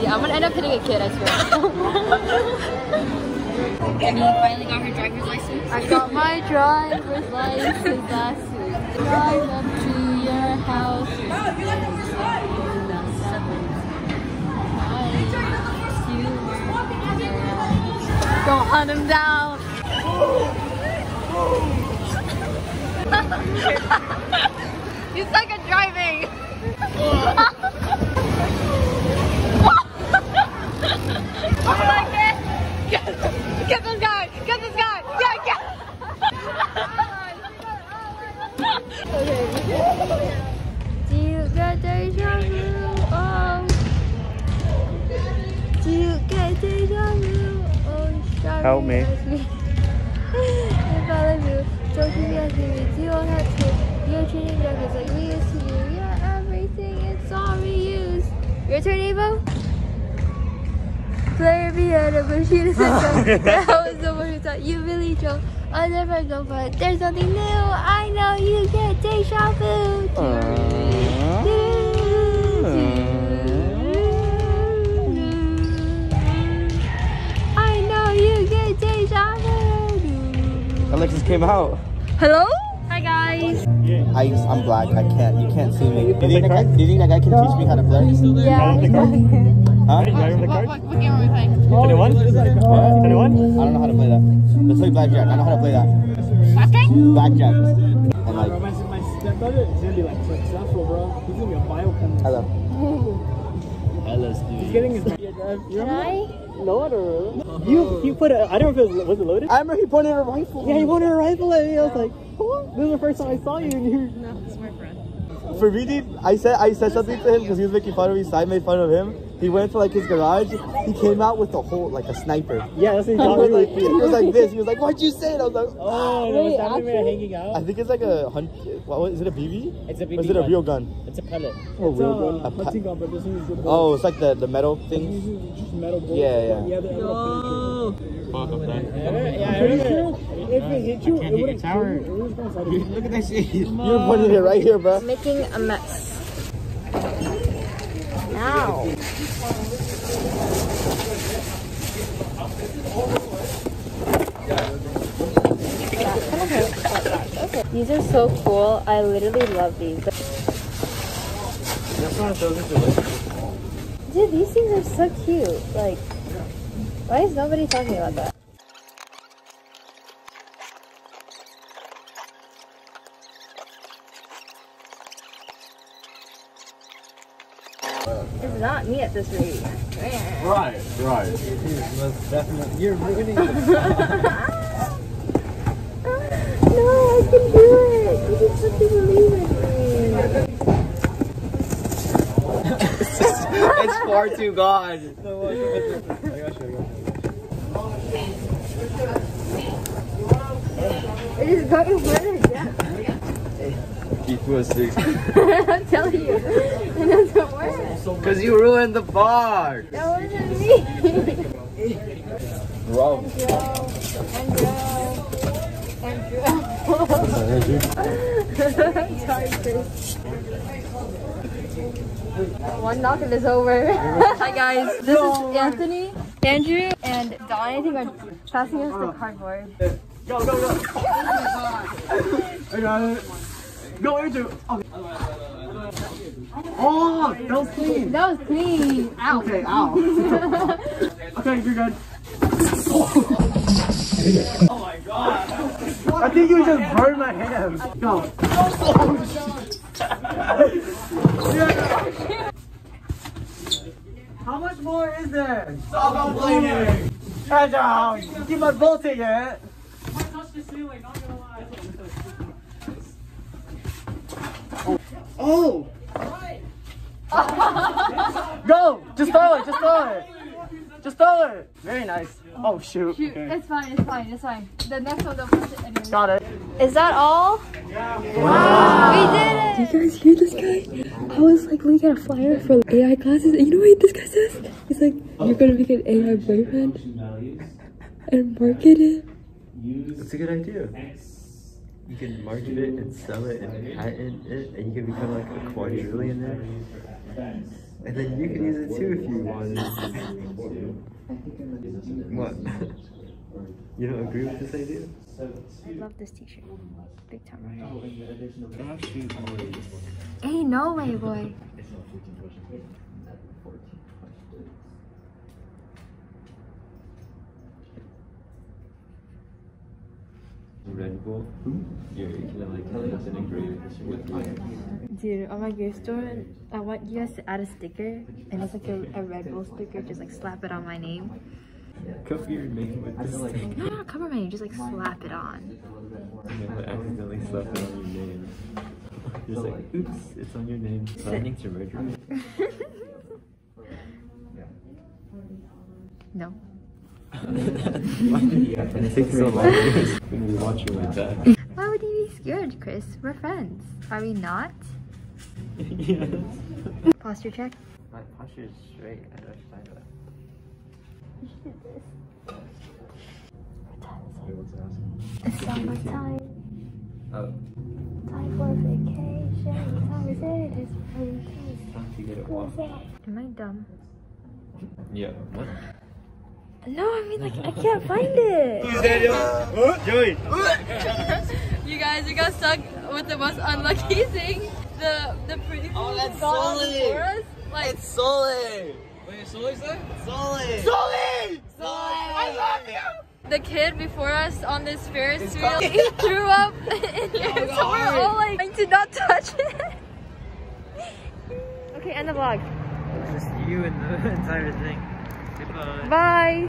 Yeah, I'm gonna end up hitting a kid, I swear. Finally got her driver's license. I got my driver's license last week. Drive up to your house. Don't hunt him down. you suck at driving. I like it. Get, get this guy. Get this guy. Get, get. Do you get deja vu? Oh. Do you get deja vu? Oh, strawberry Help me. if I love you, don't keep asking me. Do you have to? You're treating records like we used to do. Yeah, everything is all reused. Your turn, Evo. Player piano, but she doesn't know. that was the one who thought you really drove. I never go, but there's something new. I know you get deja vu. I know you get deja vu. Alexis came out. Hello? Hi guys. I, I'm black. I can't. You can't see me. Do you think that guy, do you think that guy can teach me how to play? Yeah. Huh? What, what game are we playing? 21? 21? I don't know how to play that. Let's play blackjack. I know how to play that. Okay. Blackjack. And like, My, my stepbrother is gonna be like successful, bro. He's gonna be a biochemist. hello. He's getting his. You Can I? load or you? You put it. I don't know if it was, was it loaded. I remember he pointed a rifle. Yeah, he pointed a rifle at me. I was like, what? This is the first time I saw you, and you. For me, dude, I said I said something to him because he was making fun of me. So I made fun of him. He went to like his garage. He came out with a whole like a sniper. Yeah, that's what he He was me. like, he was like this. He was like, "Why'd you say it?" I was like, Oh, no, Wait, it's not even actually? hanging out. I think it's like a hundred. What was is it? A BB? It's a Or BB is it a real gun? It's a pellet. Oh, real gun. gun. A hunting gun, but this one is good. Oh, it's like the the metal This things. just metal bullets. Yeah, yeah. Yeah, they're no. Fuck up that. Yeah, I'm pretty sure if it hit you, it wouldn't kill. It was going inside of you. Look at that shit. You're pointing it right here, bro. Making a mess. Now. These are so cool. I literally love these. Dude, these things are so cute. Like, why is nobody talking about that? It's not me at this rate. Right, right. Definitely. You're ruining it. No, I can do it. You just have to believe in me. it's far too gone. It is going further down. Keep twisting. I'm telling you. It doesn't work. Cause you ruined the part. That wasn't me. Bro. Andrew. Andrew. Sorry, Chris. One knock and it's over. Hi guys, this is Anthony, Andrew, and Don. I think are passing us the cardboard. Go, go, go. I got it. Go, Andrew. Okay. Oh, that was clean. That was clean. Ow. Okay, ow. okay, you're good. Oh my god. I think you just burned my hands. Go. How much more is there? Stop complaining. Andrew, keep on bolting it. Oh! Go! Just throw it! Just throw it! Just throw it! Very nice. Oh shoot. Shoot, Okay. it's fine, it's fine, it's fine. The next one, they'll push it anyway. Got it. Is that all? Wow. We did it! You guys hear this guy? I was like looking at a flyer for AI classes, and you know what this guy says? He's like, you're gonna make an AI boyfriend and market it. That's a good idea. You can market it and sell it and patent it, and you can become like a quadrillionaire. And then you can use it too if you want. what? you don't agree with this idea? I love this t-shirt. Big time right. Ain't no way, boy. Red Bull. You're gonna like doesn't agree with my. Dude, on my gift store, I want you guys to add a sticker, and it's like a, a Red Bull sticker. Just like slap it on my name. Cover your name with this thing. No, no, cover my name. Just like slap it on. I'm accidentally slap it on your name. Just like, oops, it's on your name. Planning to murder me. No. It takes so long when we watch you like that. Why would you be scared, Chris? We're friends. Are we not? yes. Posture check. My posture is straight. I don't understand that. Wait, what's that? It's summertime. Oh, Time for vacation. Time is it? It's vacation. time to get it off. Am I dumb? Yeah. What? No, I mean like I can't find it. Uh, Joey. You guys, you got stuck with the most unlucky thing. The the pretty oh, that's got Sully. us. Like It's Sully. Wait, Sully's there? Sully. Sully. I love you. The kid before us on this Ferris wheel, he threw up in oh there, so we're all like trying to not touch it. Okay, end the vlog. It's just you and the entire thing. Goodbye. Bye.